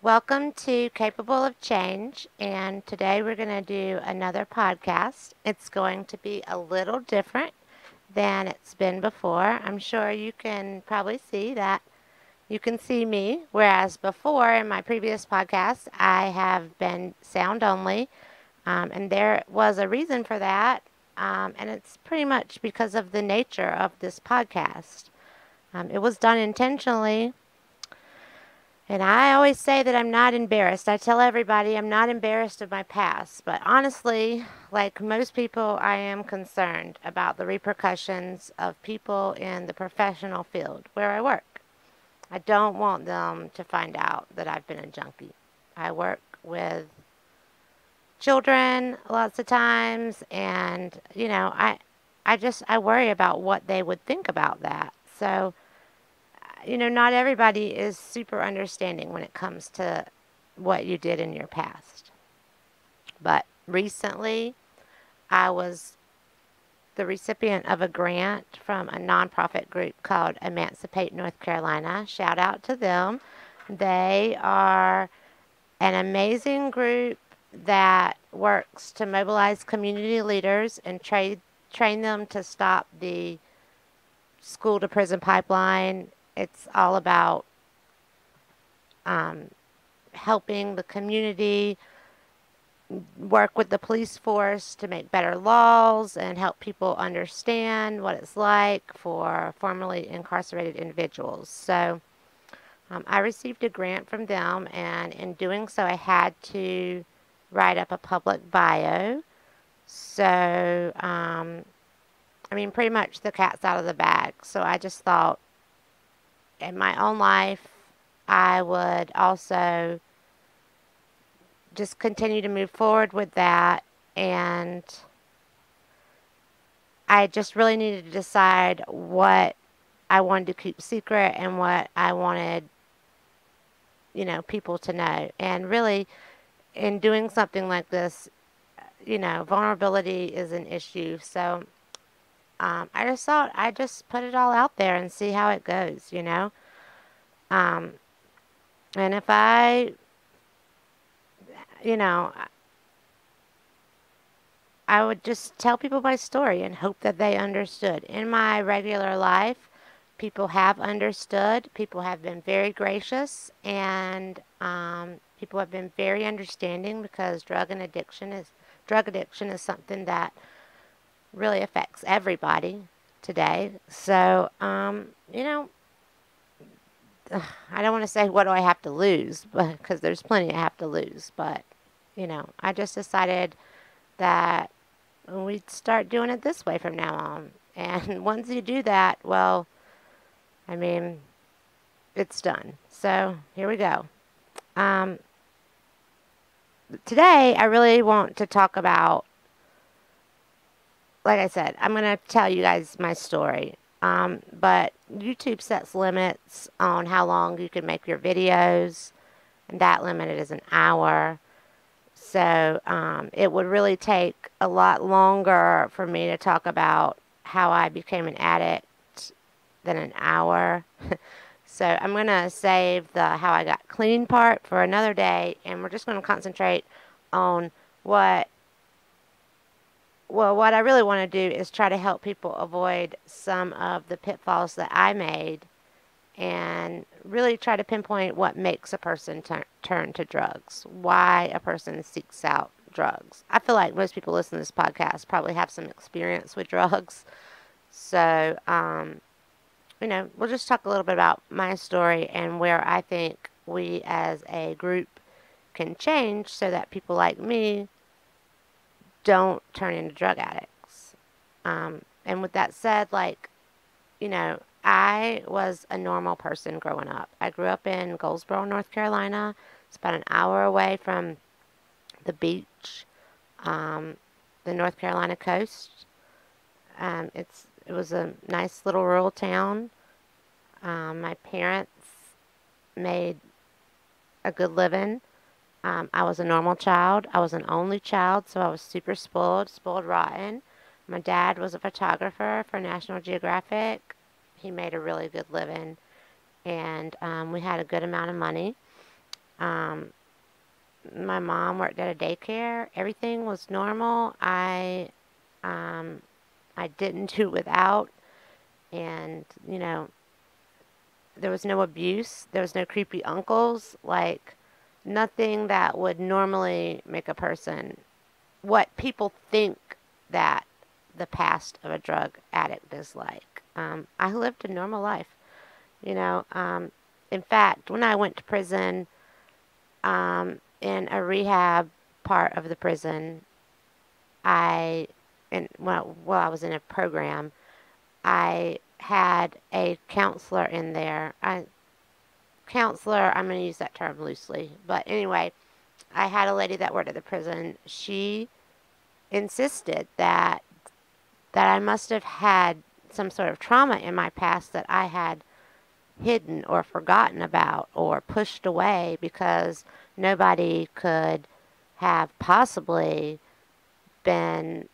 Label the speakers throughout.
Speaker 1: Welcome to Capable of Change, and today we're going to do another podcast. It's going to be a little different than it's been before. I'm sure you can probably see that you can see me, whereas before in my previous podcast, I have been sound only, um, and there was a reason for that, um, and it's pretty much because of the nature of this podcast. Um, it was done intentionally and I always say that I'm not embarrassed. I tell everybody I'm not embarrassed of my past. But honestly, like most people, I am concerned about the repercussions of people in the professional field where I work. I don't want them to find out that I've been a junkie. I work with children lots of times and you know, I I just I worry about what they would think about that. So you know, not everybody is super understanding when it comes to what you did in your past. But recently, I was the recipient of a grant from a nonprofit group called Emancipate North Carolina. Shout out to them. They are an amazing group that works to mobilize community leaders and tra- train them to stop the school to prison pipeline it's all about um, helping the community work with the police force to make better laws and help people understand what it's like for formerly incarcerated individuals. So um, I received a grant from them, and in doing so, I had to write up a public bio. So, um, I mean, pretty much the cat's out of the bag. So I just thought in my own life, I would also just continue to move forward with that. And I just really needed to decide what I wanted to keep secret and what I wanted, you know, people to know. And really, in doing something like this, you know, vulnerability is an issue. So um, I just thought I'd just put it all out there and see how it goes, you know. Um, and if I, you know, I would just tell people my story and hope that they understood. In my regular life, people have understood. People have been very gracious, and um, people have been very understanding because drug and addiction is drug addiction is something that really affects everybody today. So, um, you know, I don't want to say what do I have to lose, because there's plenty I have to lose. But you know, I just decided that we'd start doing it this way from now on. And once you do that, well, I mean, it's done. So here we go. Um, today, I really want to talk about like I said, I'm going to tell you guys my story. Um, but YouTube sets limits on how long you can make your videos, and that limit is an hour. So um, it would really take a lot longer for me to talk about how I became an addict than an hour. so I'm going to save the how I got clean part for another day, and we're just going to concentrate on what well, what I really want to do is try to help people avoid some of the pitfalls that I made and really try to pinpoint what makes a person tur- turn to drugs, why a person seeks out drugs. I feel like most people listening to this podcast probably have some experience with drugs. So, um, you know, we'll just talk a little bit about my story and where I think we as a group can change so that people like me don't turn into drug addicts. Um, and with that said, like, you know, I was a normal person growing up. I grew up in Goldsboro, North Carolina. It's about an hour away from the beach, um, the North Carolina coast. Um, it's it was a nice little rural town. Um, my parents made a good living. Um, I was a normal child. I was an only child, so I was super spoiled, spoiled rotten. My dad was a photographer for National Geographic. He made a really good living, and um, we had a good amount of money. Um, my mom worked at a daycare. Everything was normal. I um, I didn't do without, and you know, there was no abuse. There was no creepy uncles. Like nothing that would normally make a person what people think that the past of a drug addict is like. Um, I lived a normal life, you know. Um, in fact, when I went to prison, um, in a rehab part of the prison, I, and while, while I was in a program, I had a counselor in there. I, counselor, I'm going to use that term loosely, but anyway, I had a lady that worked at the prison. She insisted that that I must have had some sort of trauma in my past that I had hidden or forgotten about or pushed away because nobody could have possibly been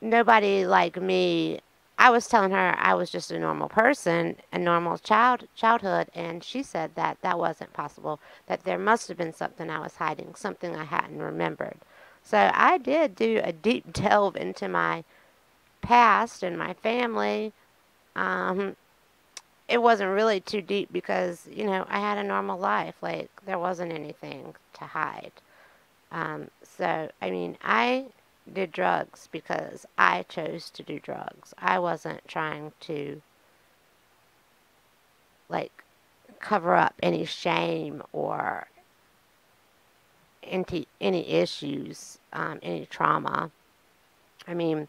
Speaker 1: nobody like me I was telling her I was just a normal person, a normal child childhood, and she said that that wasn't possible. That there must have been something I was hiding, something I hadn't remembered. So I did do a deep delve into my past and my family. Um, it wasn't really too deep because you know I had a normal life. Like there wasn't anything to hide. Um, so I mean, I did drugs because I chose to do drugs. I wasn't trying to like cover up any shame or any any issues, um, any trauma. I mean,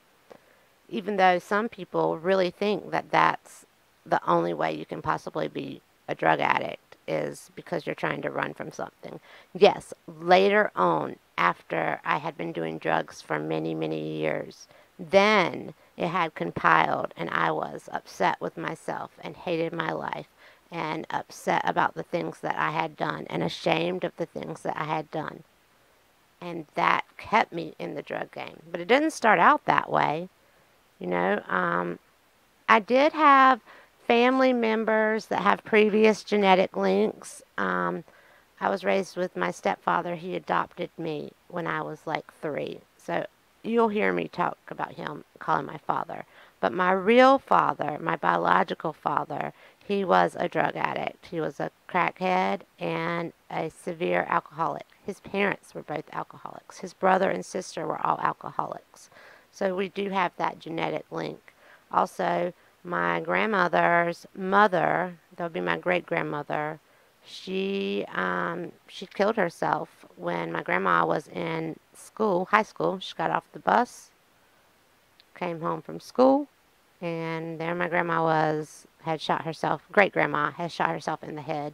Speaker 1: even though some people really think that that's the only way you can possibly be a drug addict is because you're trying to run from something. Yes, later on, after I had been doing drugs for many, many years, then it had compiled, and I was upset with myself and hated my life and upset about the things that I had done and ashamed of the things that I had done. And that kept me in the drug game. But it didn't start out that way. You know, um, I did have family members that have previous genetic links. Um, I was raised with my stepfather. He adopted me when I was like three. So you'll hear me talk about him, calling my father. But my real father, my biological father, he was a drug addict. He was a crackhead and a severe alcoholic. His parents were both alcoholics. His brother and sister were all alcoholics. So we do have that genetic link. Also, my grandmother's mother, that would be my great grandmother, she um, she killed herself when my grandma was in school, high school. She got off the bus, came home from school, and there my grandma was had shot herself. Great grandma had shot herself in the head,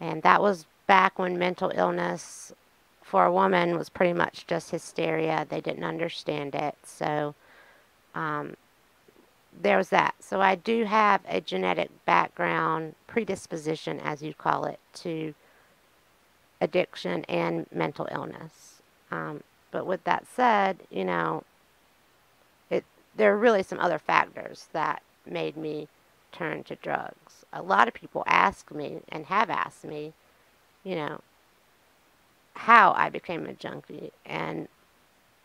Speaker 1: and that was back when mental illness for a woman was pretty much just hysteria. They didn't understand it, so um, there was that. So I do have a genetic background, predisposition, as you call it, to addiction and mental illness. Um, but with that said, you know, it there are really some other factors that made me turn to drugs. A lot of people ask me and have asked me, you know, how I became a junkie. And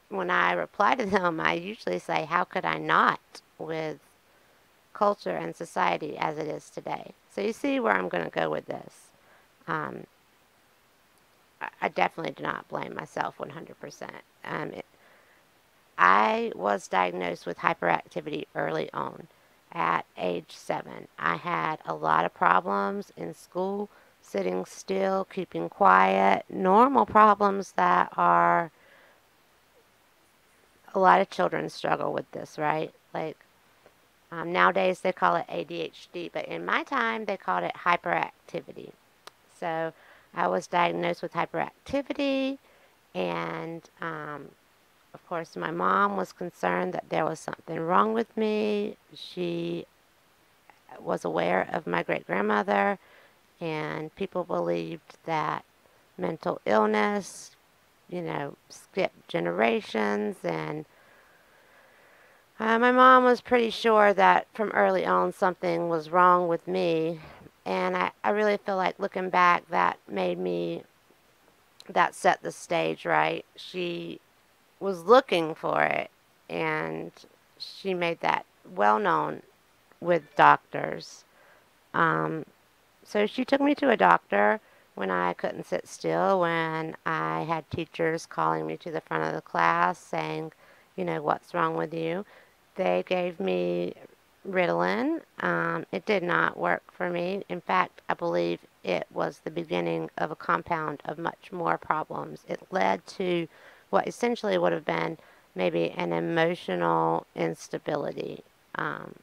Speaker 1: when I reply to them, I usually say, how could I not? with culture and society as it is today. So you see where I'm going to go with this. Um, I definitely do not blame myself 100%. Um, it, I was diagnosed with hyperactivity early on at age seven. I had a lot of problems in school, sitting still, keeping quiet, normal problems that are a lot of children struggle with this, right? Like um, nowadays they call it ADHD, but in my time they called it hyperactivity. So I was diagnosed with hyperactivity, and um, of course, my mom was concerned that there was something wrong with me. She was aware of my great grandmother, and people believed that mental illness, you know, skipped generations and uh, my mom was pretty sure that from early on something was wrong with me. And I, I really feel like looking back, that made me, that set the stage right. She was looking for it, and she made that well known with doctors. Um, so she took me to a doctor when I couldn't sit still, when I had teachers calling me to the front of the class saying, you know, what's wrong with you. They gave me Ritalin. Um, it did not work for me. In fact, I believe it was the beginning of a compound of much more problems. It led to what essentially would have been maybe an emotional instability. Um,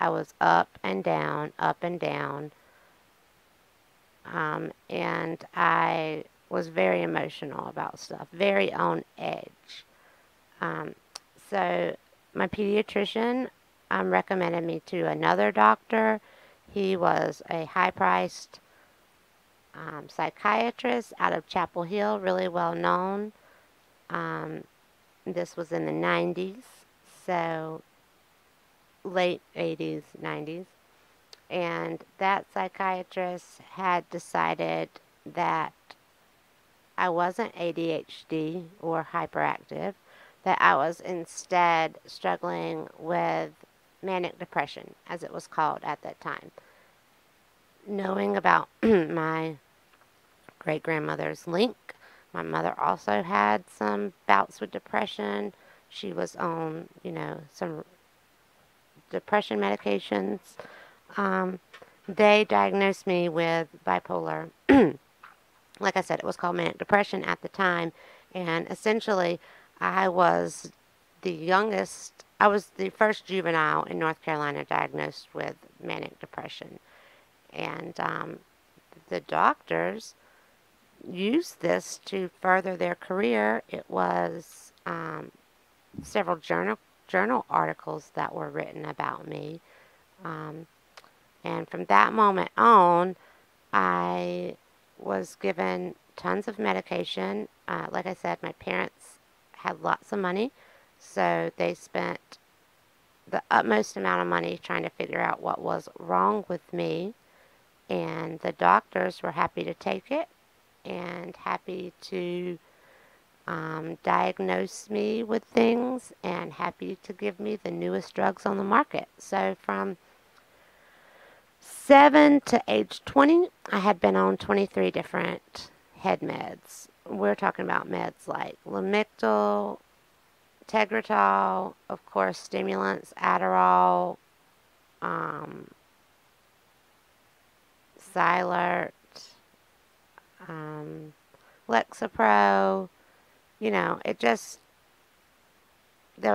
Speaker 1: I was up and down, up and down. Um, and I was very emotional about stuff, very on edge. Um, so my pediatrician um, recommended me to another doctor. He was a high-priced um, psychiatrist out of Chapel Hill, really well known. Um, this was in the 90s, so late 80s, 90s. And that psychiatrist had decided that I wasn't ADHD or hyperactive, that I was instead struggling with manic depression, as it was called at that time. Knowing about my great grandmother's link, my mother also had some bouts with depression. She was on, you know, some depression medications. Um, they diagnosed me with bipolar. like I said, it was called manic depression at the time. And essentially, I was the youngest, I was the first juvenile in North Carolina diagnosed with manic depression. And um, the doctors used this to further their career. It was um, several journal journal articles that were written about me. Um, and from that moment on, I was given tons of medication. Uh, like I said, my parents had lots of money, so they spent the utmost amount of money trying to figure out what was wrong with me. And the doctors were happy to take it and happy to um, diagnose me with things and happy to give me the newest drugs on the market. So from 7 to age 20, I had been on 23 different head meds. We're talking about meds like Lamictal, Tegretol, of course, stimulants, Adderall, um, Cylert, um, Lexapro, you know, it just,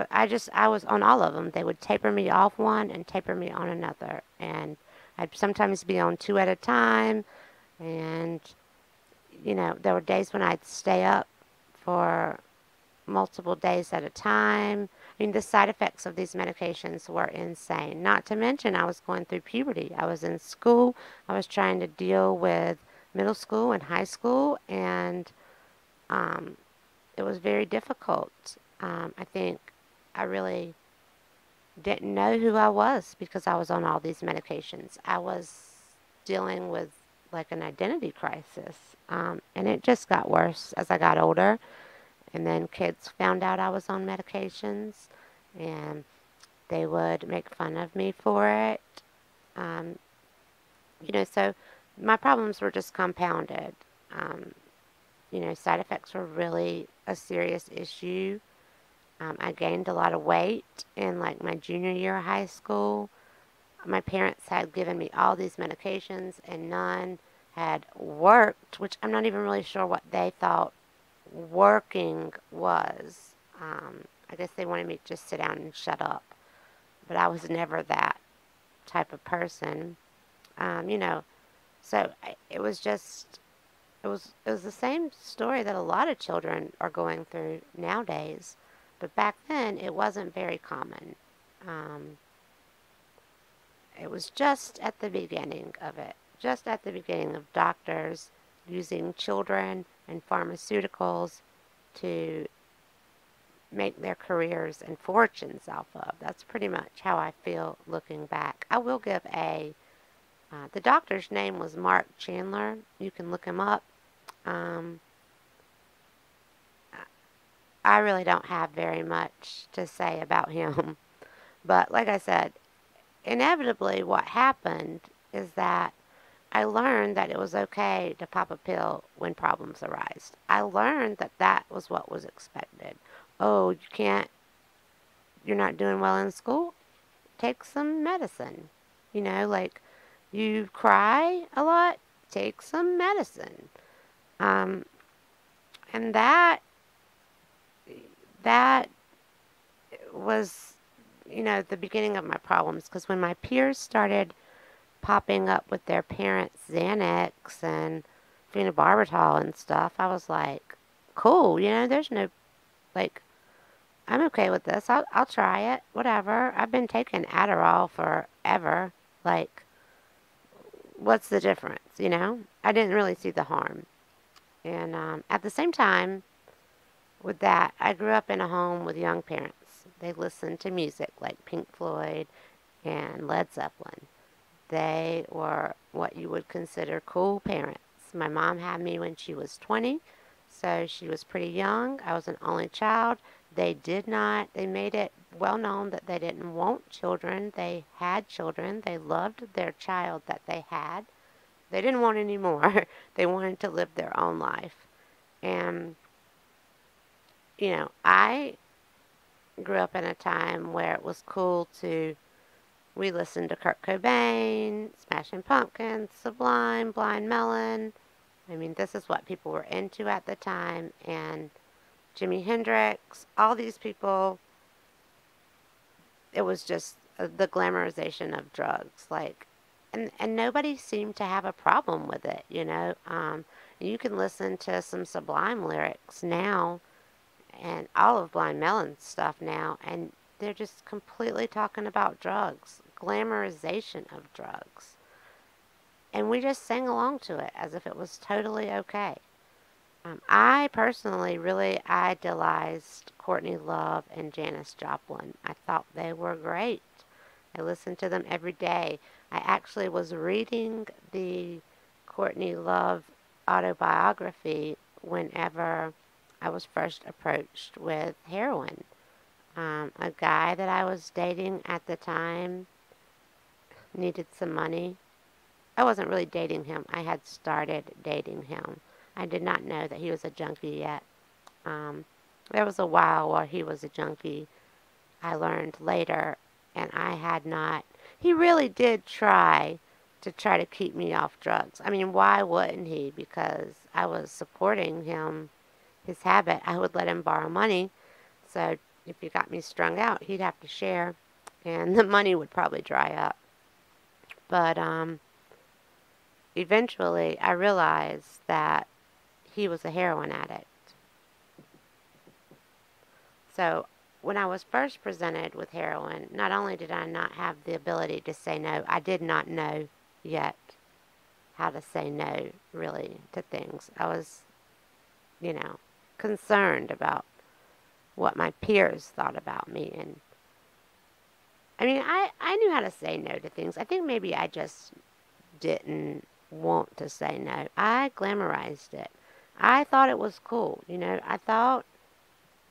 Speaker 1: I just, I was on all of them. They would taper me off one and taper me on another. And I'd sometimes be on two at a time. And, you know, there were days when I'd stay up for multiple days at a time. I mean, the side effects of these medications were insane. Not to mention, I was going through puberty. I was in school. I was trying to deal with middle school and high school, and um, it was very difficult. Um, I think I really didn't know who I was because I was on all these medications. I was dealing with like an identity crisis. Um, and it just got worse as I got older. And then kids found out I was on medications and they would make fun of me for it. Um, you know, so my problems were just compounded. Um, you know, side effects were really a serious issue. Um, I gained a lot of weight in like my junior year of high school. My parents had given me all these medications and none had worked, which I'm not even really sure what they thought working was. Um, I guess they wanted me to just sit down and shut up. But I was never that type of person. Um, you know, so it was just it was it was the same story that a lot of children are going through nowadays, but back then it wasn't very common. Um, it was just at the beginning of it, just at the beginning of doctors using children and pharmaceuticals to make their careers and fortunes off of. That's pretty much how I feel looking back. I will give a Uh, the doctor's name was Mark Chandler. You can look him up. Um, I really don't have very much to say about him. But like I said, inevitably, what happened is that I learned that it was okay to pop a pill when problems arise. I learned that that was what was expected. Oh, you can't, you're not doing well in school? Take some medicine. You know, like you cry a lot? Take some medicine. Um, and that, that was, you know, the beginning of my problems because when my peers started popping up with their parents' Xanax and phenobarbital and stuff, I was like, cool, you know, there's no, like, I'm okay with this. I'll, I'll try it, whatever. I've been taking Adderall forever. Like, what's the difference, you know? I didn't really see the harm. And um, at the same time, with that, I grew up in a home with young parents. They listened to music like Pink Floyd and Led Zeppelin. They were what you would consider cool parents. My mom had me when she was 20, so she was pretty young. I was an only child. They did not, they made it well known that they didn't want children. They had children. They loved their child that they had. They didn't want any more. they wanted to live their own life. And, you know, I grew up in a time where it was cool to we listened to Kurt Cobain, Smashing Pumpkins, Sublime, Blind Melon. I mean, this is what people were into at the time. And Jimi Hendrix, all these people, it was just uh, the glamorization of drugs. Like, and, and nobody seemed to have a problem with it, you know. Um, you can listen to some Sublime lyrics now and all of Blind Melon's stuff now, and they're just completely talking about drugs, glamorization of drugs. And we just sang along to it as if it was totally okay. Um, I personally really idolized Courtney Love and Janis Joplin. I thought they were great. I listened to them every day. I actually was reading the Courtney Love autobiography whenever I was first approached with heroin. Um, a guy that I was dating at the time needed some money. I wasn't really dating him. I had started dating him. I did not know that he was a junkie yet. Um, there was a while where he was a junkie. I learned later, and I had not. He really did try to try to keep me off drugs. I mean, why wouldn't he? Because I was supporting him, his habit. I would let him borrow money. So if he got me strung out, he'd have to share, and the money would probably dry up. But um, eventually, I realized that he was a heroin addict. So when I was first presented with heroin, not only did I not have the ability to say no, I did not know yet how to say no, really, to things. I was, you know, concerned about what my peers thought about me. And I mean, I, I knew how to say no to things. I think maybe I just didn't want to say no. I glamorized it. I thought it was cool. You know, I thought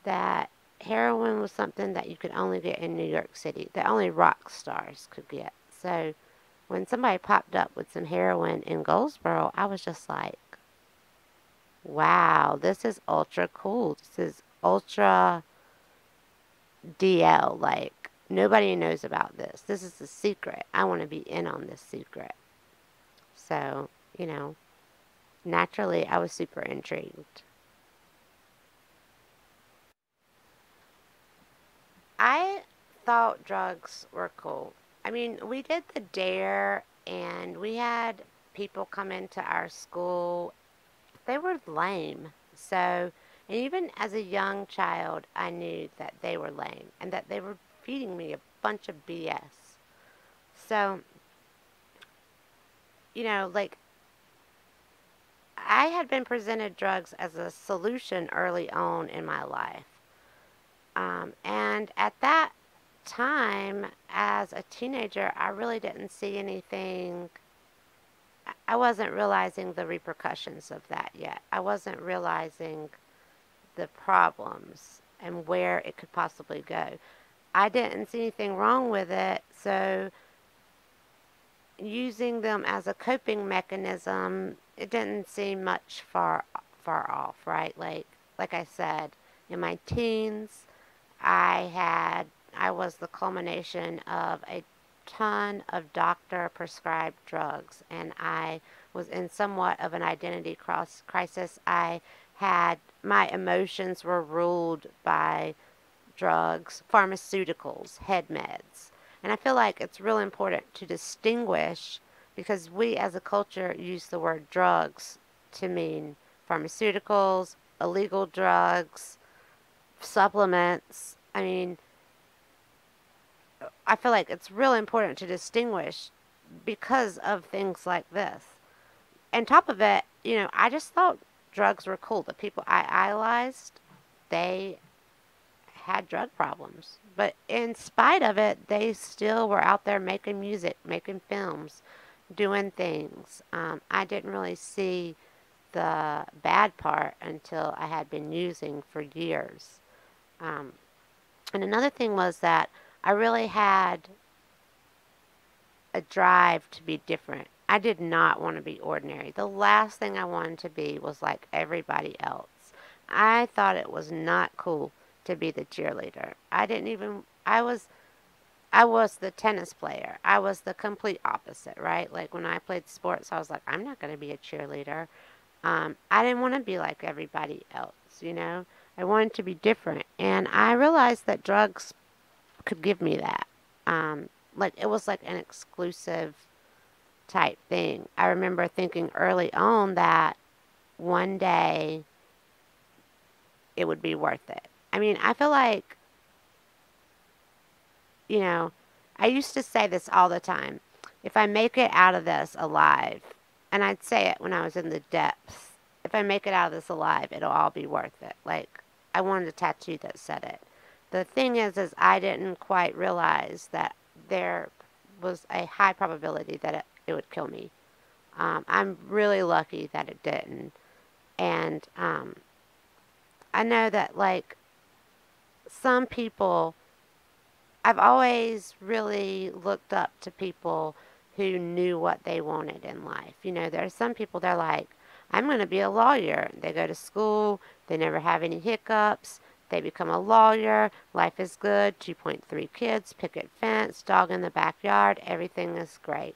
Speaker 1: that heroin was something that you could only get in New York City, that only rock stars could get. So when somebody popped up with some heroin in Goldsboro, I was just like, wow, this is ultra cool. This is ultra DL. Like, nobody knows about this. This is a secret. I want to be in on this secret. So, you know, naturally, I was super intrigued. I thought drugs were cool. I mean, we did the DARE and we had people come into our school. They were lame. So, even as a young child, I knew that they were lame and that they were feeding me a bunch of BS. So, you know, like, I had been presented drugs as a solution early on in my life. Um, and at that time, as a teenager, I really didn't see anything I wasn't realizing the repercussions of that yet. I wasn't realizing the problems and where it could possibly go. I didn't see anything wrong with it, so using them as a coping mechanism, it didn't seem much far far off, right? Like like I said, in my teens, I had I was the culmination of a ton of doctor prescribed drugs and I was in somewhat of an identity cross crisis. I had my emotions were ruled by drugs, pharmaceuticals, head meds. And I feel like it's real important to distinguish because we as a culture use the word drugs to mean pharmaceuticals, illegal drugs, supplements. I mean, I feel like it's real important to distinguish because of things like this. And top of it, you know, I just thought drugs were cool. The people I idolized, they had drug problems. But in spite of it, they still were out there making music, making films, doing things. Um, I didn't really see the bad part until I had been using for years. Um, and another thing was that I really had a drive to be different. I did not want to be ordinary. The last thing I wanted to be was like everybody else. I thought it was not cool to be the cheerleader. I didn't even I was I was the tennis player. I was the complete opposite, right? Like when I played sports, I was like, I'm not going to be a cheerleader. Um, I didn't want to be like everybody else, you know. I wanted to be different, and I realized that drugs could give me that. Um, like it was like an exclusive type thing. I remember thinking early on that one day it would be worth it. I mean, I feel like, you know, I used to say this all the time. If I make it out of this alive, and I'd say it when I was in the depths, if I make it out of this alive, it'll all be worth it. Like, I wanted a tattoo that said it. The thing is, is I didn't quite realize that there was a high probability that it, it would kill me. Um, I'm really lucky that it didn't. And um, I know that, like, some people, I've always really looked up to people who knew what they wanted in life. You know, there are some people, they're like, I'm going to be a lawyer. They go to school, they never have any hiccups. They become a lawyer. Life is good. 2.3 kids, picket fence, dog in the backyard. Everything is great.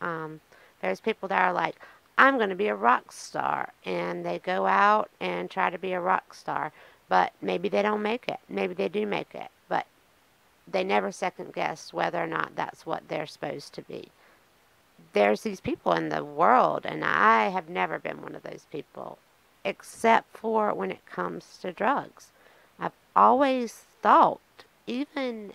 Speaker 1: Um, there's people that are like, I'm going to be a rock star. And they go out and try to be a rock star. But maybe they don't make it. Maybe they do make it. But they never second guess whether or not that's what they're supposed to be. There's these people in the world, and I have never been one of those people, except for when it comes to drugs. I've always thought, even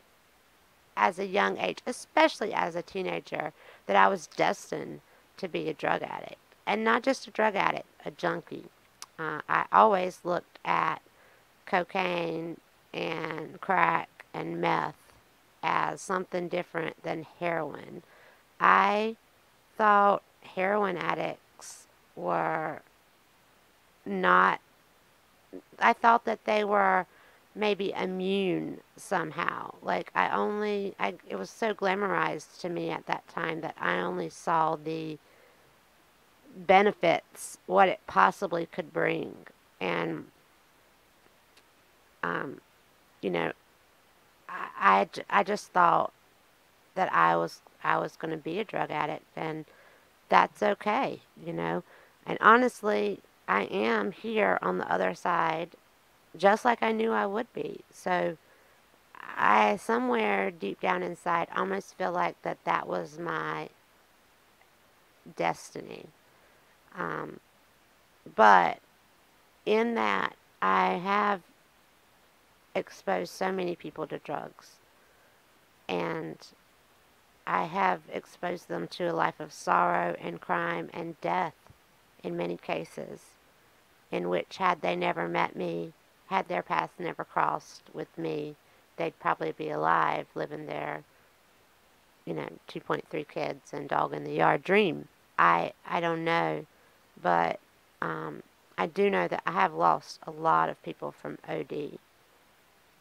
Speaker 1: as a young age, especially as a teenager, that I was destined to be a drug addict. And not just a drug addict, a junkie. Uh, I always looked at cocaine and crack and meth as something different than heroin. I thought heroin addicts were not, I thought that they were maybe immune somehow. Like I only, I, it was so glamorized to me at that time that I only saw the benefits, what it possibly could bring. And um, you know, I, I, I just thought that I was I was going to be a drug addict, and that's okay, you know. And honestly, I am here on the other side, just like I knew I would be. So I somewhere deep down inside almost feel like that that was my destiny. Um, but in that, I have exposed so many people to drugs. And I have exposed them to a life of sorrow and crime and death in many cases, in which, had they never met me, had their paths never crossed with me, they'd probably be alive living their, you know, 2.3 kids and dog in the yard dream. I I don't know, but um, I do know that I have lost a lot of people from OD,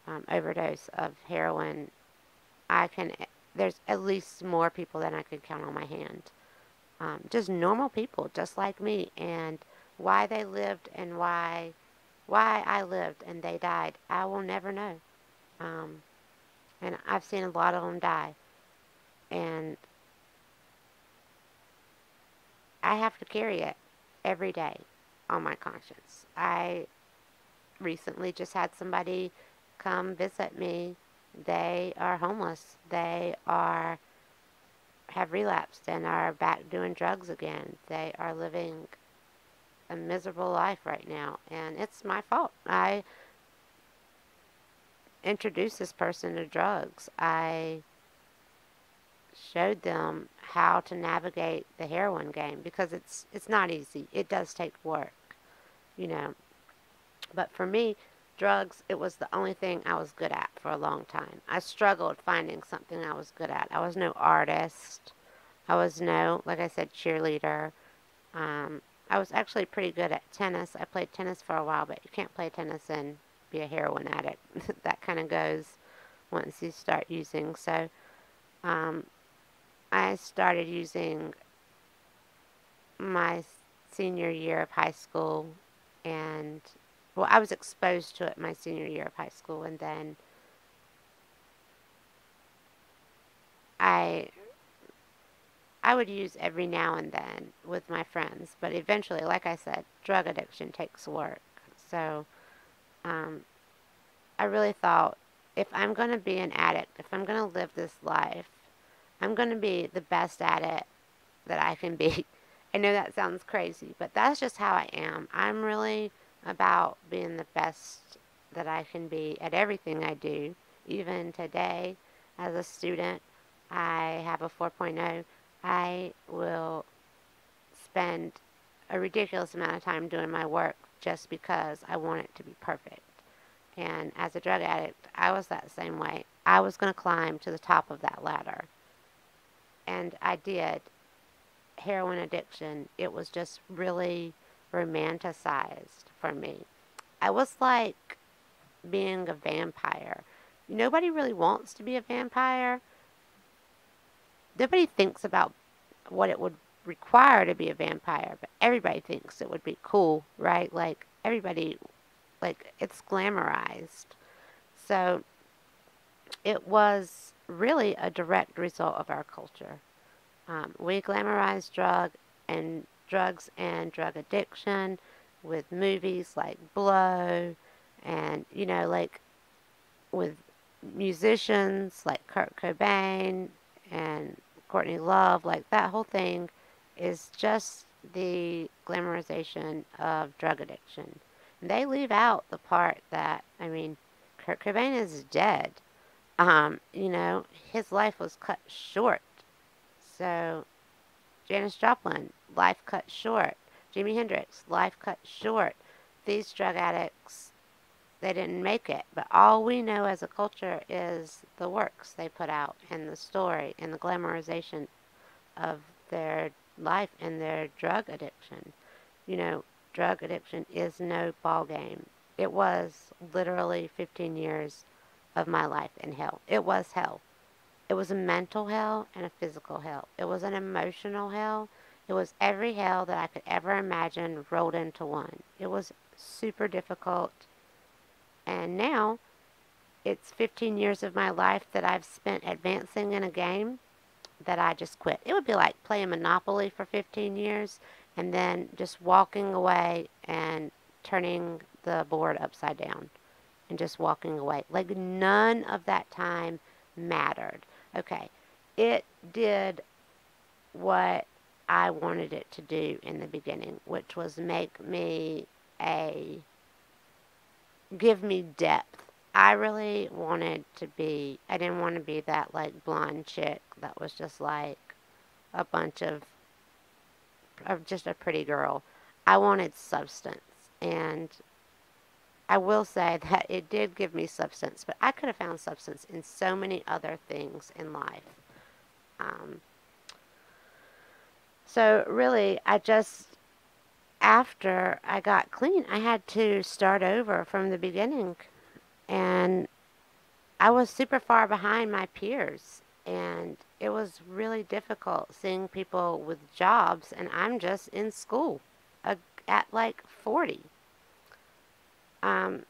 Speaker 1: um, overdose of heroin. I can there's at least more people than I could count on my hand. Um, just normal people, just like me, and why they lived and why why I lived and they died, I will never know. Um, and I've seen a lot of them die, and I have to carry it every day on my conscience. I recently just had somebody come visit me. They are homeless. They are have relapsed and are back doing drugs again. They are living a miserable life right now and it's my fault. I introduced this person to drugs. I showed them how to navigate the heroin game because it's it's not easy. It does take work, you know. But for me, drugs it was the only thing I was good at for a long time. I struggled finding something I was good at. I was no artist. I was no, like I said, cheerleader. Um, I was actually pretty good at tennis. I played tennis for a while, but you can't play tennis and be a heroin addict. that kind of goes once you start using. So um, I started using my senior year of high school and well I was exposed to it my senior year of high school and then I I would use every now and then with my friends, but eventually, like I said, drug addiction takes work. So, um, I really thought if I'm going to be an addict, if I'm going to live this life, I'm going to be the best at it that I can be. I know that sounds crazy, but that's just how I am. I'm really about being the best that I can be at everything I do. Even today, as a student, I have a 4.0. I will spend a ridiculous amount of time doing my work just because I want it to be perfect. And as a drug addict, I was that same way. I was going to climb to the top of that ladder. And I did. Heroin addiction, it was just really romanticized for me. I was like being a vampire. Nobody really wants to be a vampire. Nobody thinks about what it would require to be a vampire, but everybody thinks it would be cool, right? Like everybody like it's glamorized. So it was really a direct result of our culture. Um, we glamorize drug and drugs and drug addiction with movies like Blow, and you know, like with musicians like Kurt Cobain and Courtney Love, like that whole thing is just the glamorization of drug addiction. They leave out the part that, I mean, Kurt Cobain is dead. Um, you know, his life was cut short. So, Janis Joplin, life cut short. Jimi Hendrix, life cut short. These drug addicts, they didn't make it. But all we know as a culture is the works they put out and the story and the glamorization of their life and their drug addiction. You know, drug addiction is no ball game. It was literally 15 years of my life in hell. It was hell. It was a mental hell and a physical hell. It was an emotional hell. It was every hell that I could ever imagine rolled into one. It was super difficult. And now it's 15 years of my life that I've spent advancing in a game that I just quit. It would be like playing Monopoly for 15 years and then just walking away and turning the board upside down and just walking away. Like none of that time mattered. Okay, it did what I wanted it to do in the beginning, which was make me a give me depth. I really wanted to be I didn't want to be that like blonde chick that was just like a bunch of of just a pretty girl. I wanted substance. And I will say that it did give me substance, but I could have found substance in so many other things in life. Um, So really, I just after I got clean, I had to start over from the beginning. And I was super far behind my peers. And it was really difficult seeing people with jobs, and I'm just in school uh, at like 40. Um,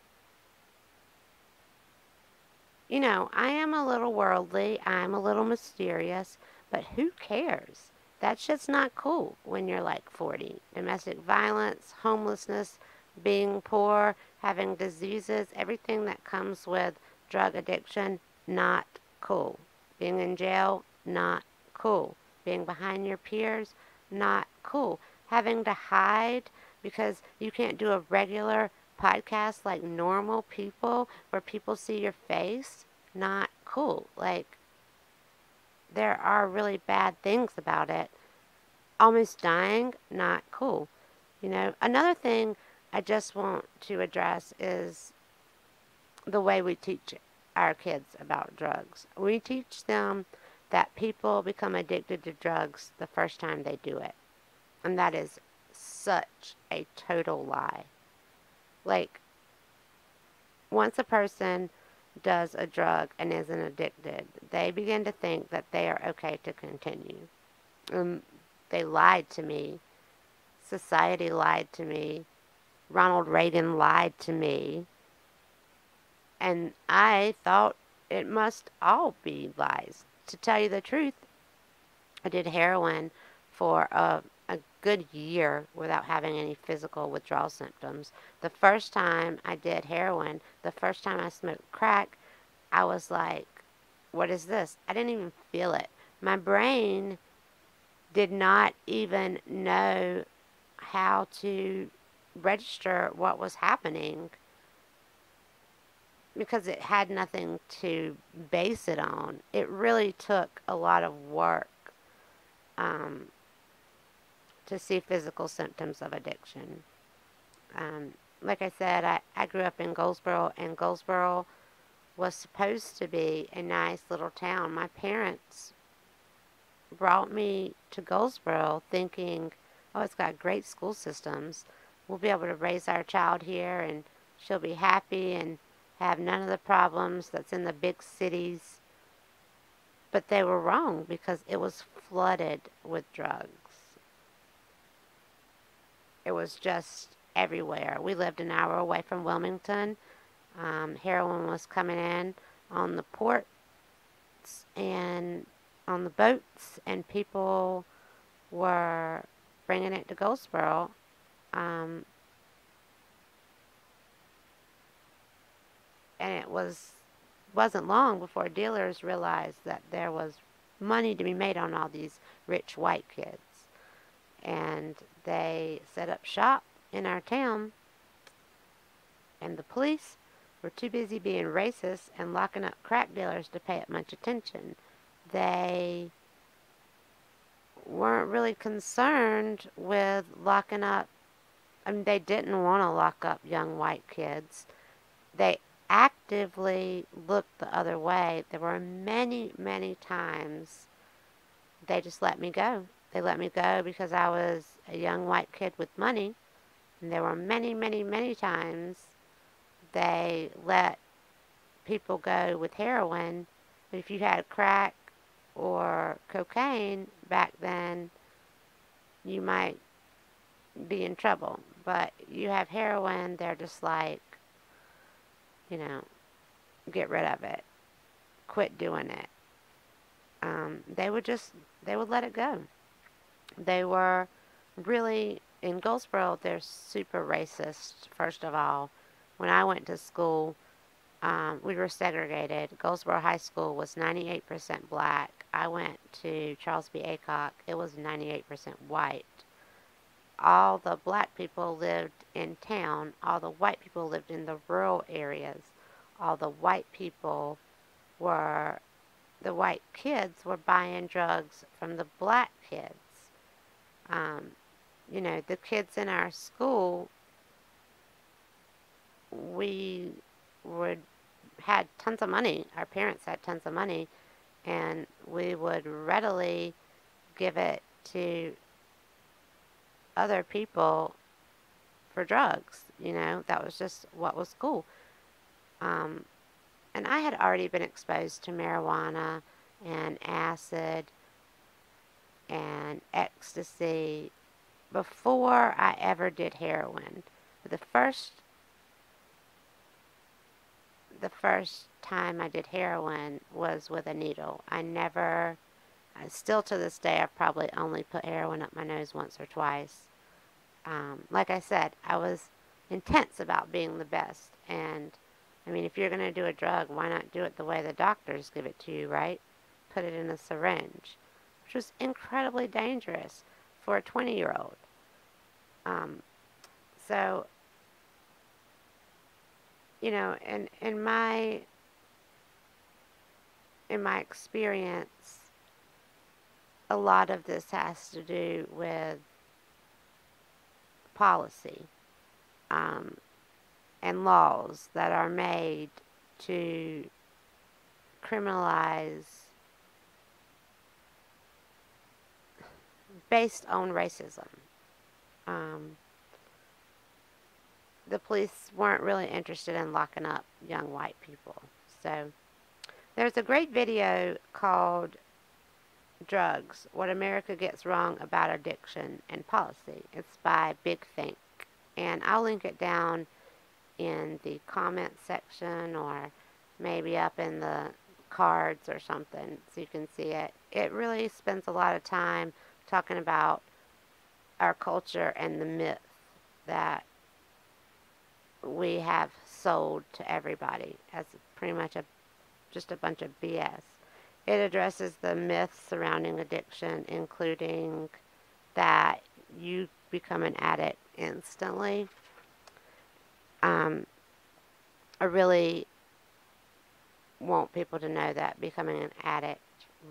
Speaker 1: you know, I am a little worldly, I'm a little mysterious, but who cares? That's just not cool when you're like 40. Domestic violence, homelessness, being poor, having diseases, everything that comes with drug addiction, not cool. Being in jail, not cool. Being behind your peers, not cool. Having to hide because you can't do a regular podcast like normal people where people see your face, not cool. Like, there are really bad things about it. Almost dying, not cool. You know, another thing I just want to address is the way we teach our kids about drugs. We teach them that people become addicted to drugs the first time they do it. And that is such a total lie. Like, once a person does a drug and isn't addicted, they begin to think that they are okay to continue. Um, they lied to me. Society lied to me. Ronald Reagan lied to me. And I thought it must all be lies. To tell you the truth, I did heroin for a, a good year without having any physical withdrawal symptoms. The first time I did heroin, the first time I smoked crack, I was like, what is this? I didn't even feel it. My brain did not even know how to register what was happening because it had nothing to base it on. It really took a lot of work um, to see physical symptoms of addiction. Um, like I said, I, I grew up in Goldsboro, and Goldsboro was supposed to be a nice little town. My parents brought me to Goldsboro thinking, oh, it's got great school systems. We'll be able to raise our child here and she'll be happy and have none of the problems that's in the big cities. But they were wrong because it was flooded with drugs. It was just everywhere. We lived an hour away from Wilmington. Um, heroin was coming in on the ports and on the boats, and people were bringing it to Goldsboro. Um, and it was wasn't long before dealers realized that there was money to be made on all these rich white kids. And they set up shop in our town. And the police were too busy being racist and locking up crack dealers to pay it much attention. They weren't really concerned with locking up. I mean, they didn't want to lock up young white kids. They actively looked the other way. There were many, many times they just let me go. They let me go because I was a young white kid with money. And there were many, many, many times they let people go with heroin. But if you had crack or cocaine back then, you might be in trouble. But you have heroin, they're just like, you know, get rid of it, quit doing it. Um, they would just, they would let it go. They were really, in Goldsboro, they're super racist, first of all. When I went to school, um, we were segregated. Goldsboro High School was 98% black. I went to Charles B. Aycock. It was 98% white. All the black people lived in town. All the white people lived in the rural areas. All the white people were, the white kids were buying drugs from the black kids. Um, you know, the kids in our school, we would had tons of money. Our parents had tons of money, and we would readily give it to other people for drugs. You know, that was just what was cool. Um, and I had already been exposed to marijuana and acid and ecstasy before I ever did heroin. The first the first time I did heroin was with a needle. I never still to this day I've probably only put heroin up my nose once or twice. Um, like I said, I was intense about being the best and I mean, if you're going to do a drug, why not do it the way the doctors give it to you, right? Put it in a syringe, which was incredibly dangerous for a 20 year old. Um, so, you know, in, in my in my experience, a lot of this has to do with policy. Um, and laws that are made to criminalize based on racism. Um, the police weren't really interested in locking up young white people. So there's a great video called Drugs What America Gets Wrong About Addiction and Policy. It's by Big Think. And I'll link it down in the comment section or maybe up in the cards or something so you can see it. It really spends a lot of time talking about our culture and the myth that we have sold to everybody as pretty much a just a bunch of BS. It addresses the myths surrounding addiction, including that you become an addict instantly um, I really want people to know that becoming an addict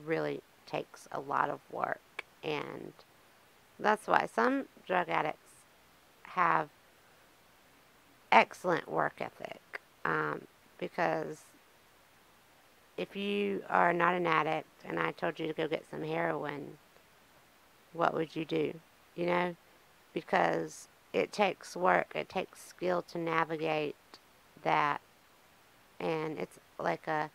Speaker 1: really takes a lot of work. And that's why some drug addicts have excellent work ethic. Um, because if you are not an addict and I told you to go get some heroin, what would you do? You know? Because it takes work, it takes skill to navigate that. And it's like a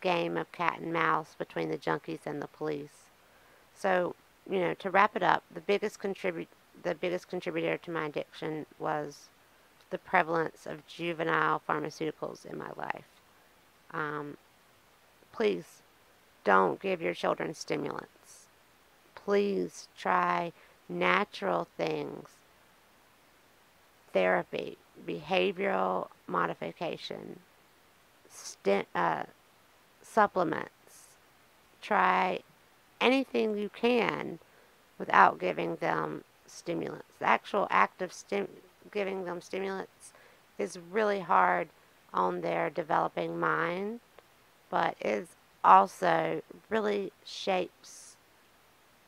Speaker 1: game of cat and mouse between the junkies and the police. So, you know, to wrap it up, the biggest contribute the biggest contributor to my addiction was the prevalence of juvenile pharmaceuticals in my life. Um, please don't give your children stimulants. Please try natural things therapy, behavioral modification, uh, supplements. Try anything you can without giving them stimulants. The actual act of giving them stimulants is really hard on their developing mind, but is also really shapes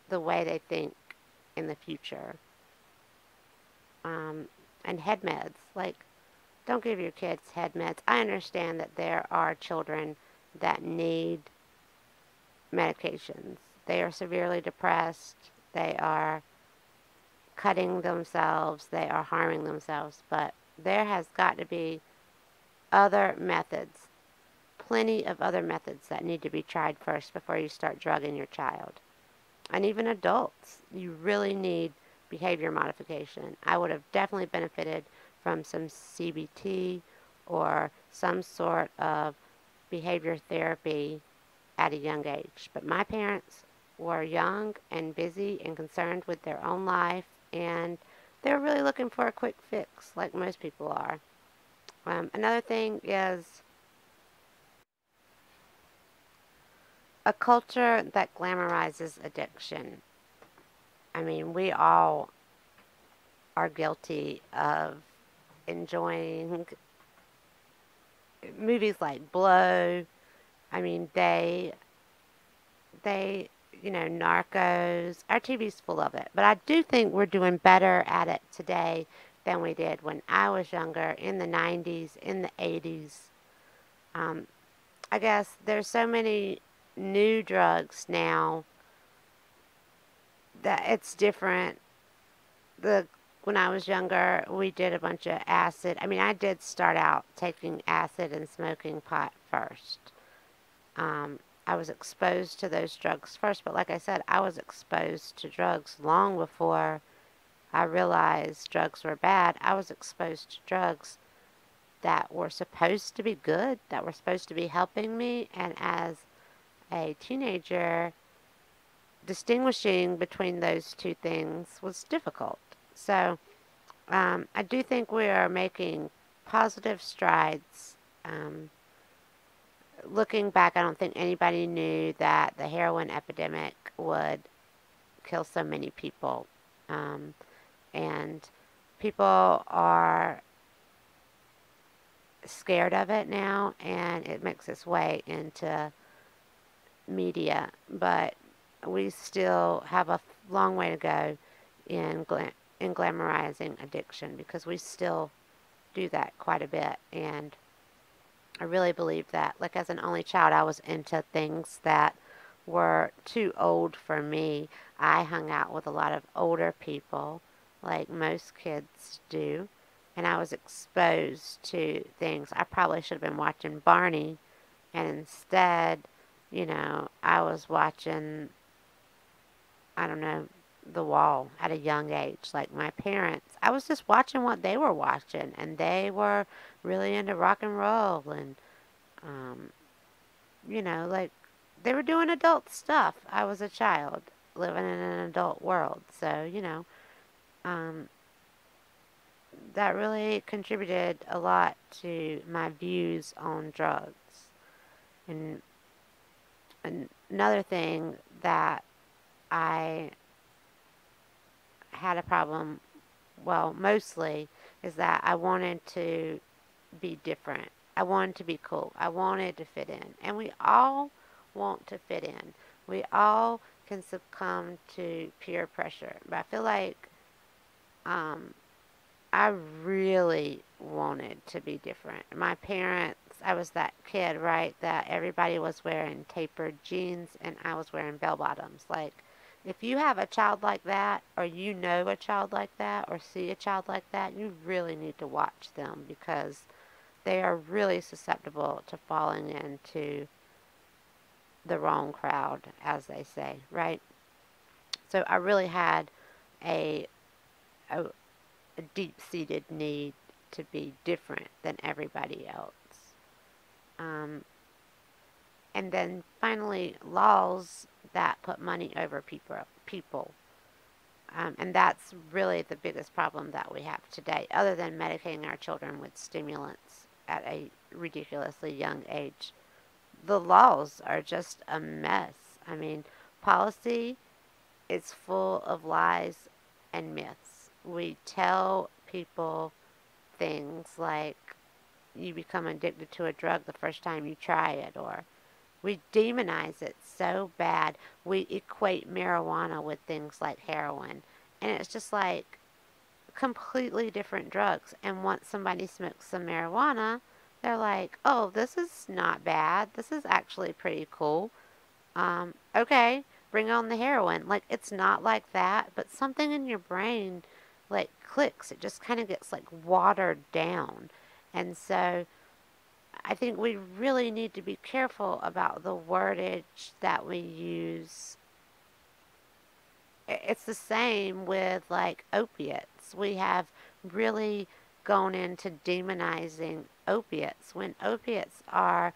Speaker 1: the way they think in the future. Um, and head meds. Like, don't give your kids head meds. I understand that there are children that need medications. They are severely depressed. They are cutting themselves. They are harming themselves. But there has got to be other methods, plenty of other methods that need to be tried first before you start drugging your child. And even adults, you really need behavior modification. I would have definitely benefited from some CBT or some sort of behavior therapy at a young age. But my parents were young and busy and concerned with their own life, and they're really looking for a quick fix, like most people are. Um, another thing is a culture that glamorizes addiction. I mean, we all are guilty of enjoying movies like Blow. I mean, they, they, you know, Narcos. Our TV's full of it. But I do think we're doing better at it today than we did when I was younger, in the 90s, in the 80s. Um, I guess there's so many new drugs now that it's different the when I was younger, we did a bunch of acid. I mean, I did start out taking acid and smoking pot first. Um, I was exposed to those drugs first, but like I said, I was exposed to drugs long before I realized drugs were bad. I was exposed to drugs that were supposed to be good, that were supposed to be helping me, and as a teenager, distinguishing between those two things was difficult. So um, I do think we are making positive strides. Um, looking back, I don't think anybody knew that the heroin epidemic would kill so many people. Um, and people are scared of it now, and it makes its way into media. But we still have a long way to go in in glamorizing addiction because we still do that quite a bit. And I really believe that. Like as an only child, I was into things that were too old for me. I hung out with a lot of older people, like most kids do, and I was exposed to things. I probably should have been watching Barney, and instead, you know, I was watching, I don't know, The Wall at a young age. Like my parents, I was just watching what they were watching, and they were really into rock and roll and, um, you know, like they were doing adult stuff. I was a child living in an adult world, so you know, um, that really contributed a lot to my views on drugs. And, and another thing that I had a problem, well, mostly, is that I wanted to be different. I wanted to be cool. I wanted to fit in. And we all want to fit in. We all can succumb to peer pressure. But I feel like um, I really wanted to be different. My parents, I was that kid, right, that everybody was wearing tapered jeans and I was wearing bell bottoms. Like, if you have a child like that, or you know a child like that, or see a child like that, you really need to watch them because they are really susceptible to falling into the wrong crowd, as they say, right? So I really had a, a, a deep seated need to be different than everybody else. Um, and then finally, laws that put money over people. people. Um, and that's really the biggest problem that we have today, other than medicating our children with stimulants at a ridiculously young age. The laws are just a mess. I mean, policy is full of lies and myths. We tell people things like you become addicted to a drug the first time you try it, or we demonize it so bad. We equate marijuana with things like heroin. And it's just like completely different drugs. And once somebody smokes some marijuana, they're like, oh, this is not bad. This is actually pretty cool. Um, okay, bring on the heroin. Like, it's not like that, but something in your brain, like, clicks. It just kind of gets, like, watered down. And so I think we really need to be careful about the wordage that we use. It's the same with like opiates. We have really gone into demonizing opiates when opiates are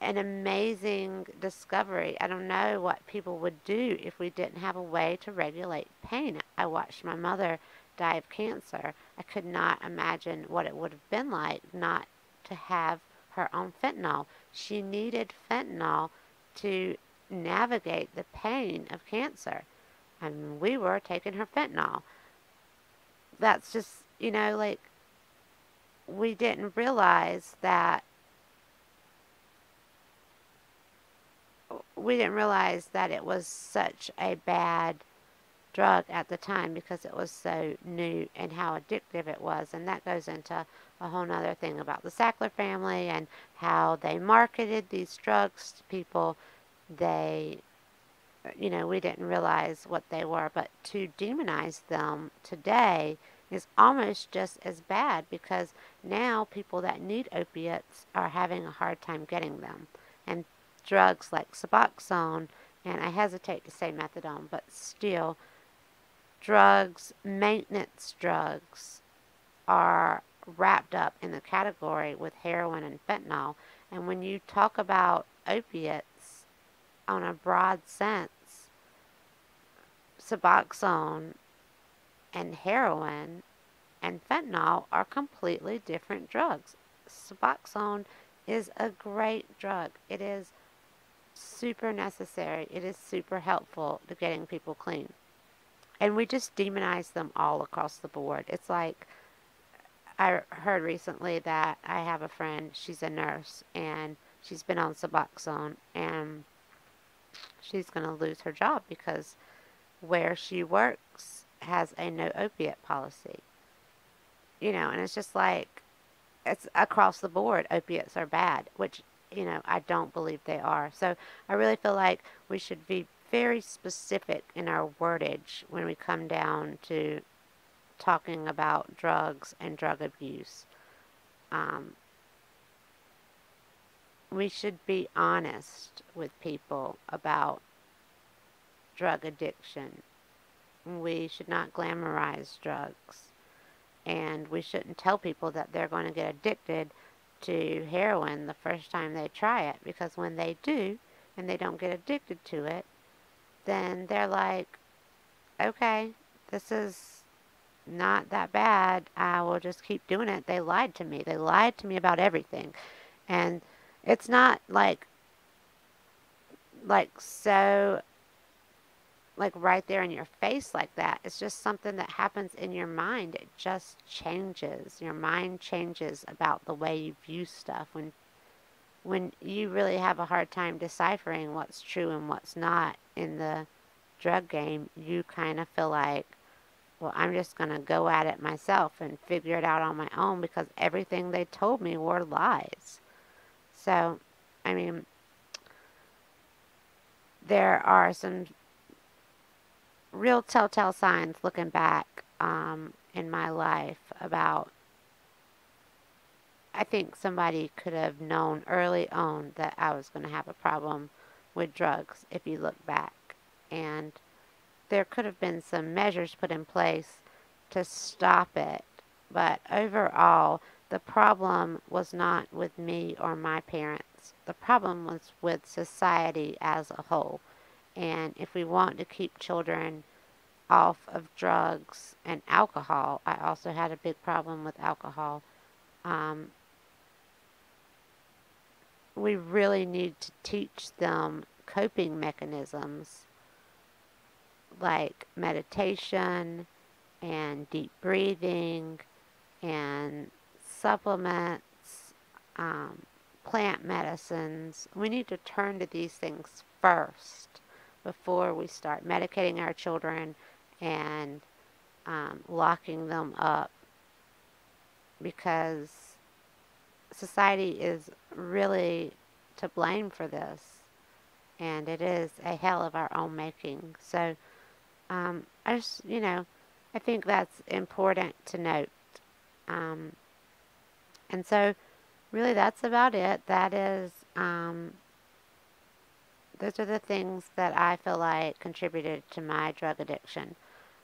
Speaker 1: an amazing discovery. I don't know what people would do if we didn't have a way to regulate pain. I watched my mother die of cancer. I could not imagine what it would have been like not to have her own fentanyl. She needed fentanyl to navigate the pain of cancer. and we were taking her fentanyl. That's just, you know, like, we didn't realize that we didn't realize that it was such a bad drug at the time because it was so new and how addictive it was. And that goes into a whole other thing about the Sackler family and how they marketed these drugs to people. They you know, we didn't realize what they were. But to demonize them today is almost just as bad because now people that need opiates are having a hard time getting them. And drugs like Suboxone, and I hesitate to say methadone, but still, drugs, maintenance drugs, are wrapped up in the category with heroin and fentanyl. And when you talk about opiates on a broad sense, Suboxone and heroin and fentanyl are completely different drugs. Suboxone is a great drug. It is super necessary. It is super helpful to getting people clean. And we just demonize them all across the board. It's like I heard recently that I have a friend, she's a nurse, and she's been on Suboxone, and she's going to lose her job because where she works has a no opiate policy. You know, and it's just like, it's across the board, opiates are bad, which, you know, I don't believe they are. So I really feel like we should be very specific in our wordage when we come down to talking about drugs and drug abuse. Um, we should be honest with people about drug addiction. We should not glamorize drugs. And we shouldn't tell people that they're going to get addicted to heroin the first time they try it. Because when they do, and they don't get addicted to it, then they're like, okay, this is not that bad. I will just keep doing it. They lied to me. They lied to me about everything. And it's not like like so like right there in your face like that. It's just something that happens in your mind. It just changes. Your mind changes about the way you view stuff when when you really have a hard time deciphering what's true and what's not in the drug game, you kind of feel like, well, I'm just going to go at it myself and figure it out on my own because everything they told me were lies. So, I mean, there are some real telltale signs looking back um, in my life about I think somebody could have known early on that I was going to have a problem with drugs if you look back. And there could have been some measures put in place to stop it. But overall, the problem was not with me or my parents. The problem was with society as a whole. And if we want to keep children off of drugs and alcohol, I also had a big problem with alcohol. Um, we really need to teach them coping mechanisms like meditation and deep breathing and supplements, um, plant medicines. We need to turn to these things first before we start medicating our children and um, locking them up because society is really to blame for this and it is a hell of our own making. So um, I just, you know, I think that's important to note. Um, and so really that's about it. That is um, those are the things that I feel like contributed to my drug addiction.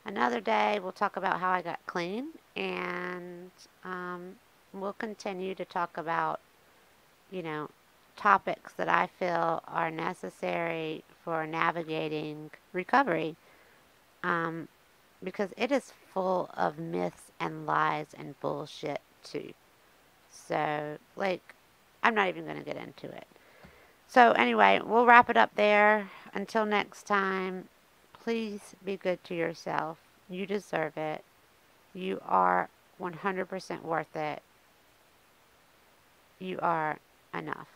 Speaker 1: Another day, we'll talk about how I got clean, and um, we'll continue to talk about, you know, topics that I feel are necessary for navigating recovery. Um, because it is full of myths and lies and bullshit, too. So, like, I'm not even going to get into it. So, anyway, we'll wrap it up there. Until next time, please be good to yourself. You deserve it. You are 100% worth it. You are enough.